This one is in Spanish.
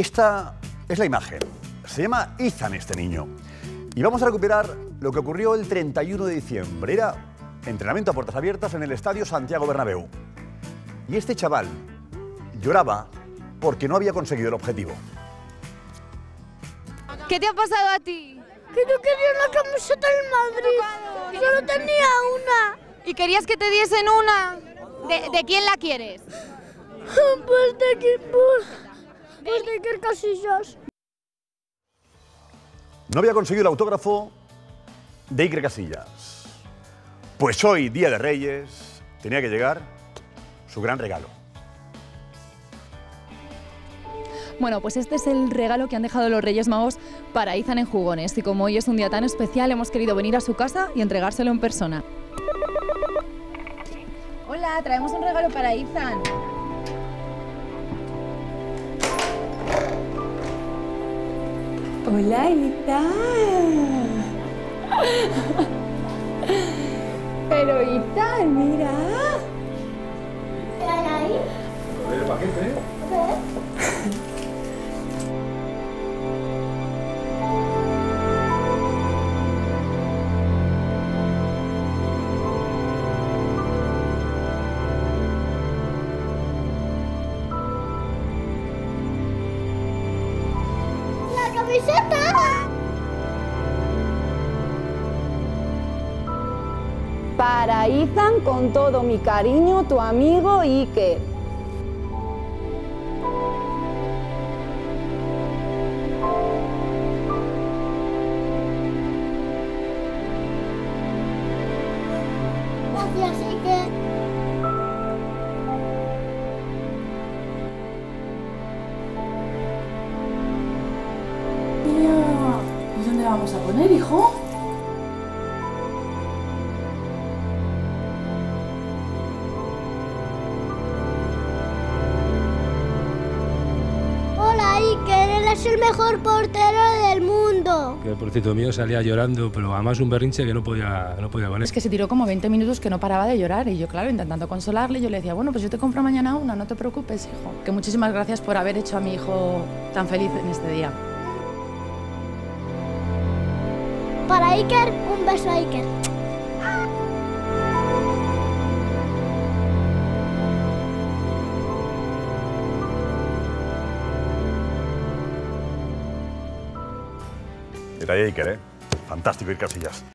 Esta es la imagen. Se llama Ethan este niño. Y vamos a recuperar lo que ocurrió el 31 de diciembre. Era entrenamiento a puertas abiertas en el Estadio Santiago Bernabéu. Y este chaval lloraba porque no había conseguido el objetivo. ¿Qué te ha pasado a ti? Que no quería una camiseta del Madrid. Solo tenía una. ¿Y querías que te diesen una? ¿De, de quién la quieres? Pues de aquí, pues, de Iker Casillas. No había conseguido el autógrafo de Iker Casillas. Pues hoy, Día de Reyes, tenía que llegar su gran regalo. Bueno, pues este es el regalo que han dejado los Reyes Magos para Izan en Jugones. Y como hoy es un día tan especial, hemos querido venir a su casa y entregárselo en persona. Hola, traemos un regalo para Izan. Hola, Ethan. Pero Ethan, mira. Camiseta! Para Ethan, con todo mi cariño, tu amigo Iker. Gracias, Iker. Dónde vamos a poner, hijo? Hola, Iker. Él es el mejor portero del mundo. Que el porcito mío salía llorando, pero además un berrinche que no podía, no podía él. Es que se tiró como 20 minutos que no paraba de llorar y yo, claro, intentando consolarle, yo le decía, bueno, pues yo te compro mañana una, no te preocupes, hijo. Que muchísimas gracias por haber hecho a mi hijo tan feliz en este día. Para Iker, un beso a Iker. Era Iker, ¿eh? Fantástico Iker Casillas.